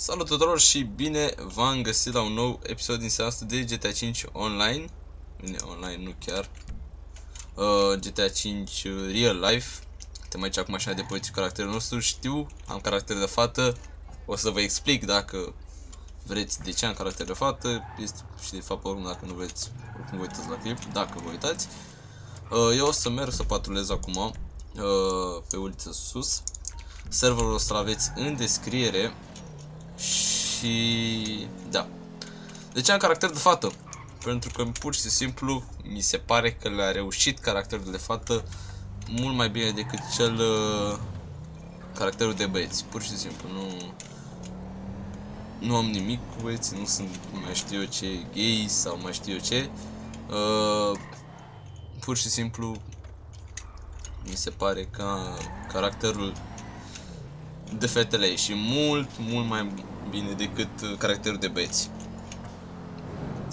Salut tuturor și bine v-am găsit la un nou episod din seara asta de GTA 5 Online. Bine, online nu chiar. Uh, GTA 5 Real Life. Te mai acum așa de poliție caracterul nostru. Știu, am caracter de fată. O să vă explic dacă vreți de ce am caracter de fată. Este, Și de fapt oricum dacă nu vreți Oricum vă uitați la clip, dacă vă uitați. Uh, Eu o să merg să patrulez acum uh, Pe uliță sus. Serverul o să-l aveți în descriere și... da. De ce am caracter de fată? Pentru că pur și simplu mi se pare că le-a reușit caracterul de fată mult mai bine decât cel uh, caracterul de băieți. Pur și simplu, nu... Nu am nimic cu băieții, nu sunt mai știu eu ce gay sau mai știu eu ce. Uh, pur și simplu mi se pare că caracterul de fetele ei și mult, mult mai bine decât uh, caracterul de băieți.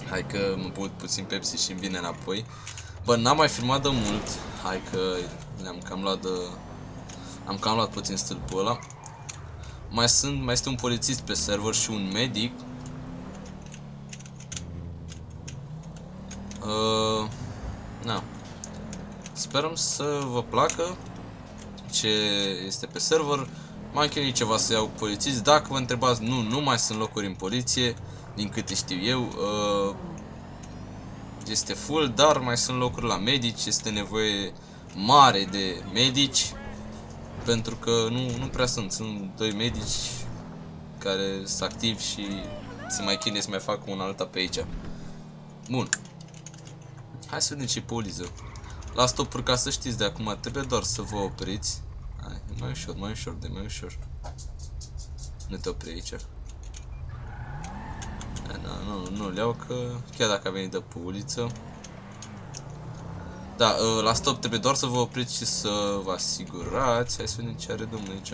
Hai că mă băut puțin Pepsi și îmi vine înapoi. Bă, n-am mai filmat de mult. Hai că ne-am cam luat de... Am cam luat puțin stâlpul ăla. Mai sunt, mai este un polițist pe server și un medic. Uh, na. Sperăm să vă placă ce este pe server. M-am chinuit ceva să iau polițiști. Dacă vă întrebați, nu, nu mai sunt locuri în poliție, din câte știu eu. Uh, este full, dar mai sunt locuri la medici, este nevoie mare de medici. Pentru că nu, nu prea sunt, sunt doi medici care sunt activi și se mai chinuie să mai fac un alta pe aici. Bun. Hai să vedem ce poliză. La stopuri ca să știți de acum, trebuie doar să vă opriți. Hai, mai ușor, mai ușor, de mai ușor. Nu te opri aici. Da, nu, nu le iau că chiar dacă a venit de pe uliță. Da, ă, la stop trebuie doar să vă opriți și să vă asigurați. Hai să vedem ce are domnul aici.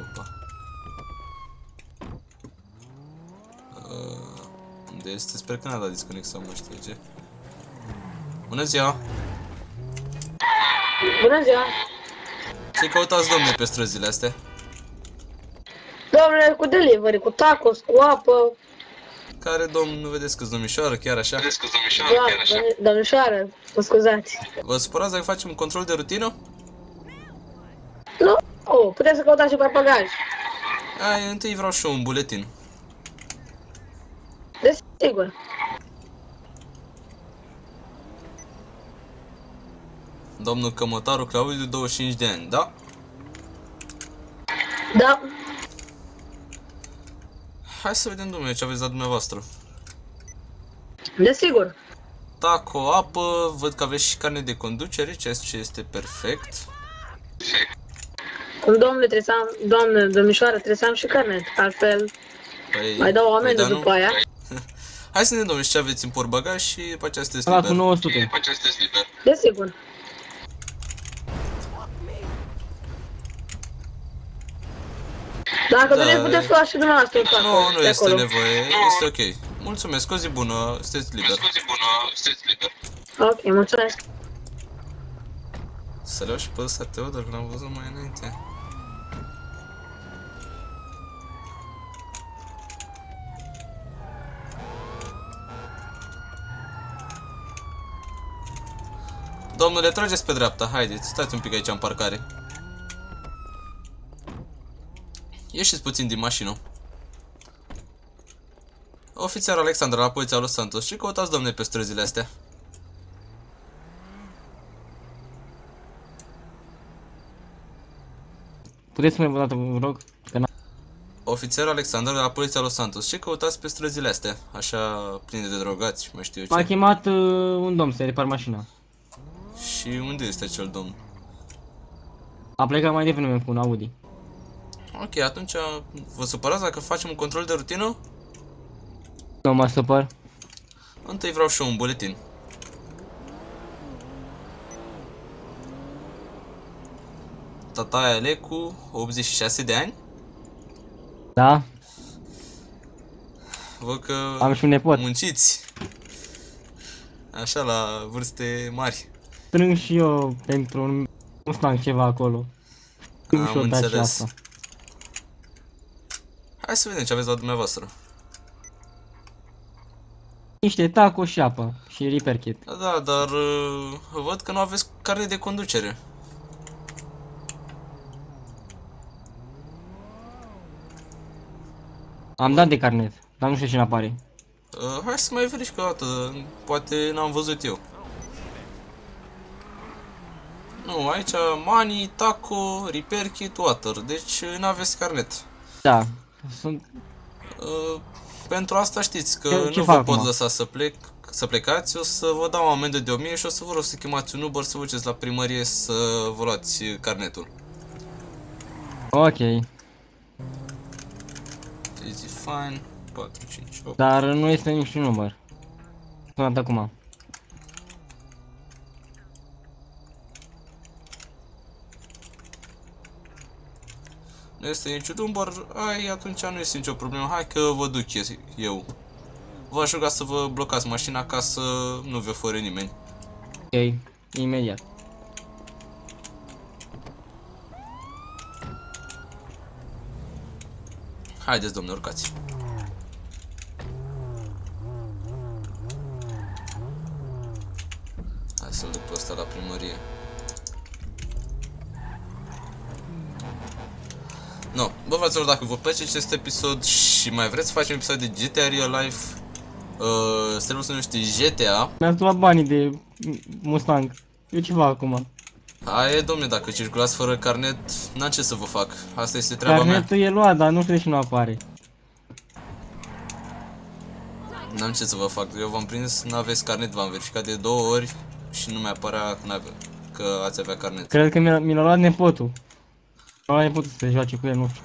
Opa. Uh, unde este? Sper că n-a dat disconnect sau nu știu ce. Bună ziua! Bună ziua! Ce căutați, domne, pe străzile astea? Domnule, cu delivery, cu tacos, cu apă. Care domn, nu vedeți că-s domnișoară, chiar așa? Vedeți că domnișoară, Da, chiar așa. domn- domnișoară, mă scuzați. Vă supărați dacă facem un control de rutină? Nu, oh, puteți să căutați și pe bagaj. Ai, întâi vreau și eu un buletin. Desigur. Domnul Cămătaru Claudiu, 25 de ani, da? Da, Hai să vedem, domnule, ce aveți la dumneavoastră. desigur. Taco, apă, văd că aveți și carne de conducere, ceea ce este perfect. Cum domnule trebuie să am, doamnă, domnișoară, trebuie să am și carnet. Altfel, Păi, mai dau o amendă da, nu? după aia. Hai să ne domnule, ce aveți în portbagaj și după aceea sunteți Ăla cu liber. 900. După aceea sunteți liber. Desigur. Dacă Da, vreți, puteți lua și dumneavoastră un tacos Nu, nu de este acolo. nevoie, este ok. Mulțumesc, o zi bună, sunteți liber. Scuze bună, sunteți liber. Ok, mulțumesc. Să le iau și pe ăsta Teodor, că l-am văzut mai înainte. Domnule, trageți pe dreapta, haideți, stați un pic aici în parcare. Ieșiți puțin din mașină. Ofițer Alexandra la poliția Los Santos, ce căutați, domne, pe străzile astea? Puteți să mai o dată, vă rog? Că n- Ofițer Alexandru de la Poliția Los Santos, ce căutați pe străzile astea? Așa pline de drogați, mai știu eu M-a ce. chemat uh, un domn să repar mașina. Și unde este acel domn? A plecat mai devreme cu un Audi. Ok, atunci vă supărați dacă facem un control de rutină? Nu mă supăr. Întâi vreau și eu un buletin. Tataia Lecu, 86 de ani? Da? Văd că Am și un nepot. munciți. Așa, la vârste mari. Strâng și eu pentru un Mustang ceva acolo. Cum Am și o taci înțeles. asta. Hai să vedem ce aveți la dumneavoastră. Niște taco și apă și repair kit. Da, da, dar uh, văd că nu aveți carne de conducere. Am dat de carnet, dar nu știu cine apare. Uh, hai să mai verific o dată, poate n-am văzut eu. Nu, aici money, taco, repair kit, water, deci uh, n-aveți carnet. Da, sunt... Uh, pentru asta știți că Ce- ce nu vă fac pot acum? lăsa să plec, să plecați, o să vă dau o amendă de 1000 și o să vă rog să chemați un Uber să vă duceți la primărie să vă luați carnetul. Ok, Easy fine, 4, 5, 8. dar nu este niciun număr. Sunat acum. Este niciun număr, ai, atunci nu este nicio problemă, hai că vă duc eu. Vă aș ruga să vă blocați mașina ca să nu vă fără nimeni. Ok, imediat. Haideți, domnule, urcați. Hai să-l duc pe ăsta la primărie. No, bă, fraților, dacă vă place acest episod și mai vreți să facem episod de GTA Real Life, uh, serverul se numește GTA. Mi-ați luat banii de Mustang. Eu ce fac acum? Aia e, domne, dacă circulați fără carnet, n-am ce să vă fac. Asta este treaba mea. Carnetul e luat, dar nu știu de ce nu apare. N-am ce să vă fac, eu v-am prins, n-aveți carnet, v-am verificat de două ori și nu mi-apărea că, n-ave, că ați avea carnet. Cred că mi l-a, mi l-a luat nepotul. Mi-a luat nepotul să se joace cu el, nu știu.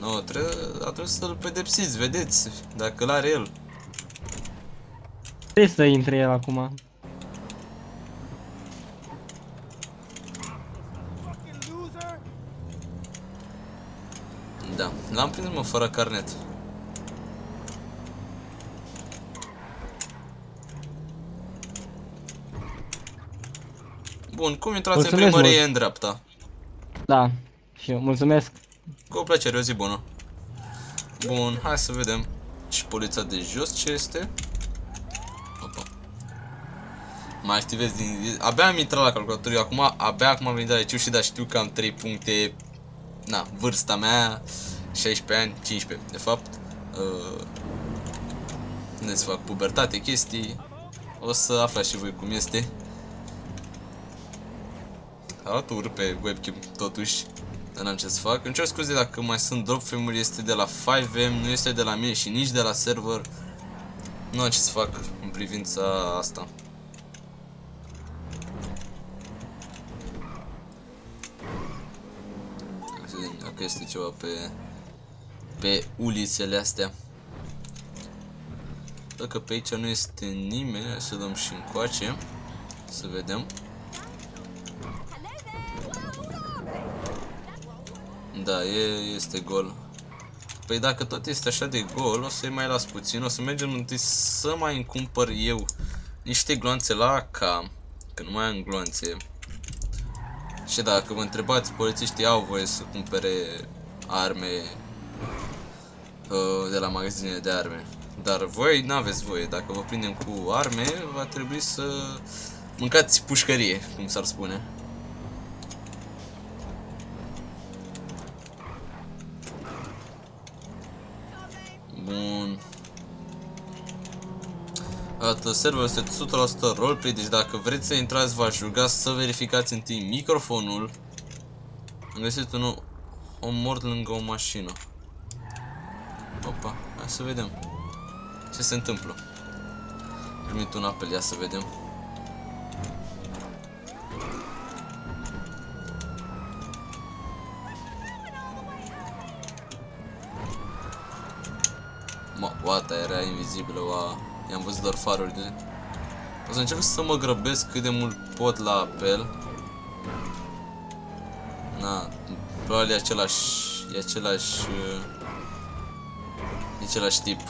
Nu, trebuie atunci să-l pedepsiți, vedeți, dacă l-are el. Trebuie să intre el acum. Da, l-am prins mă fără carnet. Bun, cum intrați în Mulțumesc primărie mult. în dreapta? Da. Și eu, mulțumesc. Cu plăcere, o zi bună. Bun, hai să vedem și poliția de jos ce este. Opa. Mai activez din... Abia am intrat la calculator, eu acum, abia acum am venit de la liceu și da, știu că am 3 puncte... Na, vârsta mea, 16 ani, 15, de fapt. Uh, ne să fac pubertate, chestii. O să aflați și voi cum este. Arată urât pe webcam, totuși. Dar n-am ce să fac. Îmi cer scuze dacă mai sunt drop frame este de la 5M, nu este de la mine și nici de la server. Nu am ce să fac în privința asta. Să vedem dacă este ceva pe pe ulițele astea. Dacă pe aici nu este nimeni, hai să dăm și încoace. Să vedem. Da, e, este gol. Păi dacă tot este așa de gol, o să-i mai las puțin. O să mergem întâi să mai îmi cumpăr eu niște gloanțe la AK. Că nu mai am gloanțe. Și dacă vă întrebați, polițiștii au voie să cumpere arme uh, de la magazinele de arme. Dar voi n-aveți voie. Dacă vă prindem cu arme, va trebui să mâncați pușcărie, cum s-ar spune. Bun. Dată serverul este 100% roleplay, deci dacă vreți să intrați, v-aș ruga să verificați întâi microfonul. Am găsit unul om mort lângă o mașină. Opa, hai să vedem ce se întâmplă. Am primit un apel, ia să vedem. Mă, oata era invizibilă, oa. I-am văzut doar farurile. O să încerc să mă grăbesc cât de mult pot la apel. Na, probabil e același, e același, uh, e același tip.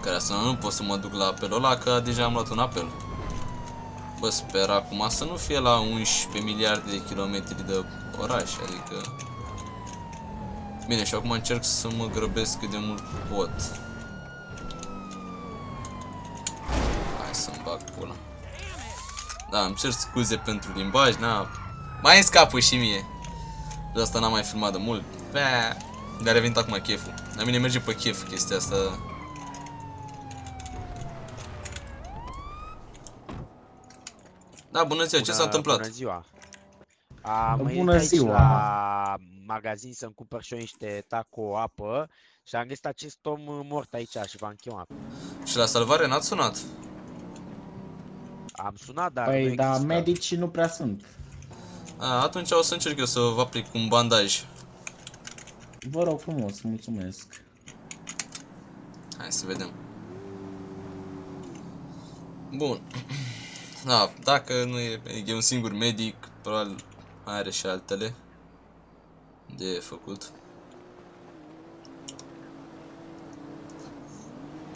Care asta nu pot să mă duc la apelul ăla, că deja am luat un apel. Bă, sper acum să nu fie la 11 miliarde de kilometri de oraș, adică... Bine, și acum încerc să mă grăbesc cât de mult pot. Hai să-mi bag pula. Da, îmi cer scuze pentru limbaj, na. Mai îmi scapă și mie. De asta n-am mai filmat de mult. Bea. Dar a revenit acum cheful. La mine merge pe chef chestia asta. Da, bună ziua, ce s-a întâmplat? Bună ziua. Am Bună venit aici ziua. la magazin să-mi cumpăr și eu niște taco apă și am găsit acest om uh, mort aici și v-am chemat. Și la salvare n-ați sunat? Am sunat, dar nu Păi, da, există. medici nu prea sunt. A, atunci o să încerc eu să vă aplic un bandaj. Vă rog frumos, mulțumesc. Hai să vedem. Bun. Da, dacă nu e, e un singur medic, probabil mai are și altele de făcut.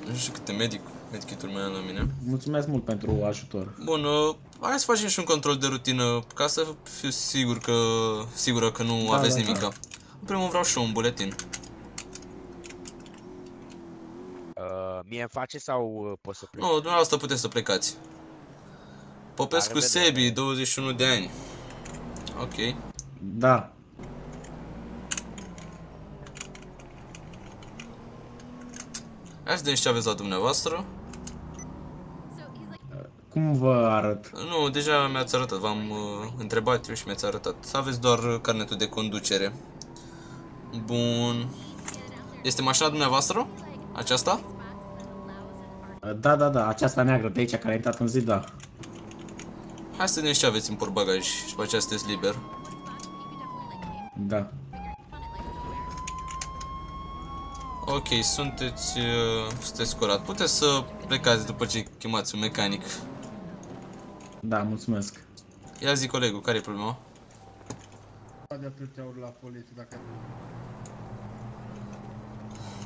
Nu știu câte medic, medkituri mai am la mine. Mulțumesc mult pentru ajutor. Bun, uh, hai să facem și un control de rutină ca să fiu sigur că, sigură că nu Da, aveți da, da. nimica. În primul vreau și eu un buletin. Uh, mie îmi face sau uh, pot să plec? Nu, dumneavoastră puteți să plecați. Popescu La revedere. Sebi, 21 de ani. Ok. Da, Hai să vedem și ce aveți la dumneavoastră. Cum vă arăt? Nu, deja mi-ați arătat, v-am uh, întrebat eu și mi-ați arătat. Să aveți doar uh, carnetul de conducere. Bun. Este mașina dumneavoastră? Aceasta? Da, da, da, aceasta neagră de aici care a intrat în zi, da. Hai să vedem și ce aveți în portbagaj și după aceea sunteți liber. Da. Ok, sunteți, uh, sunteți curat. Puteți să plecați după ce chemați un mecanic. Da, mulțumesc. Ia zi colegul, care e problema? de atâtea ori la poliție dacă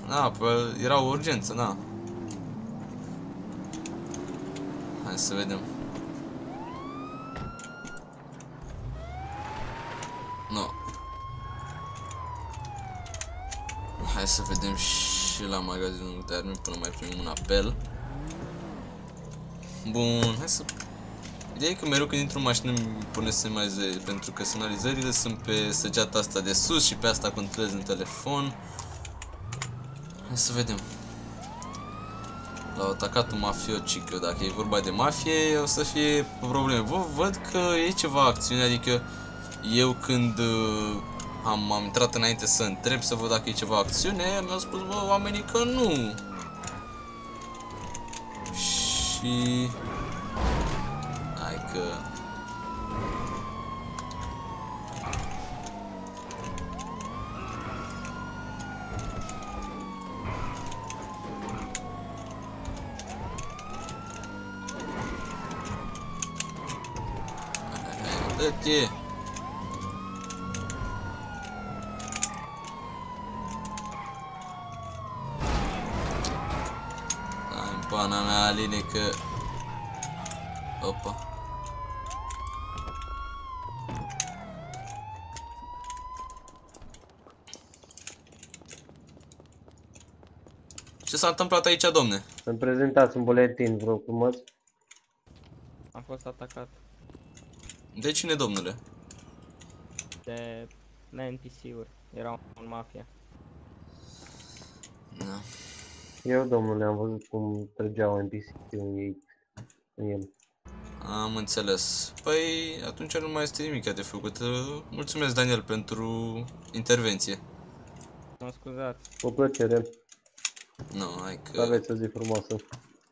Da, pă, era o urgență, da. Hai să vedem. No. Hai să vedem și la magazinul de arme până mai primim un apel. Bun, hai să... Ideea e că mereu când intru în mașină îmi pune semnalizări, pentru că semnalizările sunt pe săgeata asta de sus și pe asta controlez în telefon. Hai să vedem. L-au atacat un mafiocic, dacă e vorba de mafie, o să fie probleme. Vă văd că e ceva acțiune, adică eu când uh, am, am intrat înainte să întreb să văd dacă e ceva acțiune, mi-au spus bă, oamenii că nu. Și... Hai că... Dă-te! Hai în pana mea, Aline, că... Opa. Ce s-a întâmplat aici, domne? Să-mi prezentați un buletin, vă rog frumos. Am fost atacat De cine, domnule? de la NPC-uri. Era un mafia. Da. Eu, domnule, am văzut cum trăgeau NPC-ul ei în el. Am înțeles. Păi, atunci nu mai este nimic de făcut. Uh, Mulțumesc, Daniel, pentru intervenție. Mă scuzați, Cu plăcere, Nu, hai să că... aveți o zi frumoasă.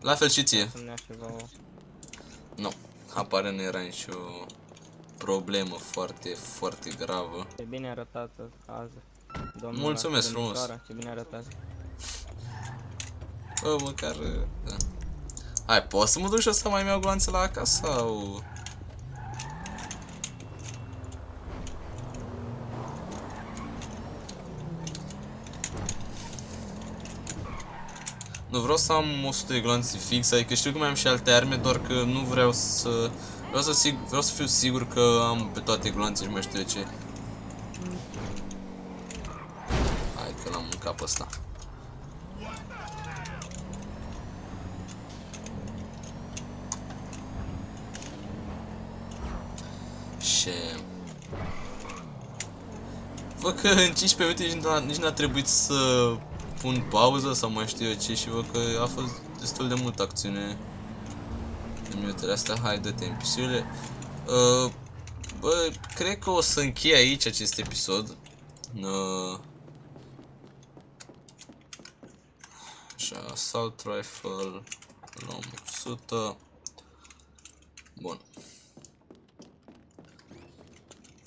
La fel și ție. să-mi dea și vouă. Nu, apare nu era nicio problemă foarte, foarte gravă. Ce bine arătat azi. Domnul Mulțumesc frumos. domnișoara, Ce bine arătat. Bă, măcar... uh, Da. Hai, pot să mă duc și o să mai iau gloanțe la acasă sau... Nu vreau să am 100 de gloanțe fix, adică știu că mai am și alte arme, doar că nu vreau să... Vreau să, sig- vreau să fiu sigur că am pe toate gloanțe și mai știu de ce. l-am mâncat pe ăsta. Și... Văd că în 15 minute nici n-a, nici n-a trebuit să pun pauză sau mai știu eu ce și văd că a fost destul de multă acțiune în minutele astea. Hai, dă-te în pisiule. Uh, bă, cred că o să închei aici acest episod. Uh, așa, assault rifle, luăm 100. Bun.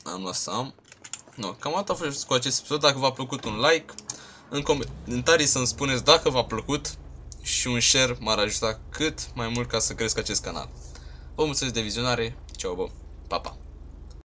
Am lăsat. No, cam atât a fost cu acest episod. Dacă v-a plăcut un like, în comentarii să-mi spuneți dacă v-a plăcut și un share m-ar ajuta cât mai mult ca să cresc acest canal. Vă mulțumesc de vizionare, ceau bă, pa, pa!